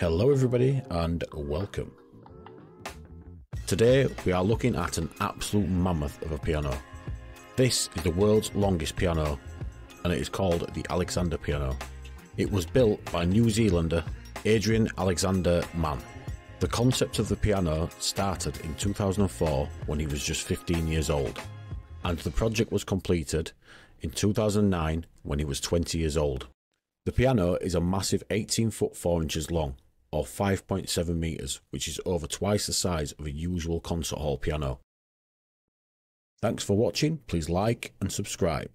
Hello, everybody, and welcome. Today, we are looking at an absolute mammoth of a piano. This is the world's longest piano, and it is called the Alexander piano. It was built by New Zealander Adrian Alexander Mann. The concept of the piano started in 2004 when he was just 15 years old, and the project was completed in 2009 when he was 20 years old. The piano is a massive 18 foot 4 inches long, or 5.7 metres, which is over twice the size of a usual concert hall piano. Thanks for watching, please like and subscribe.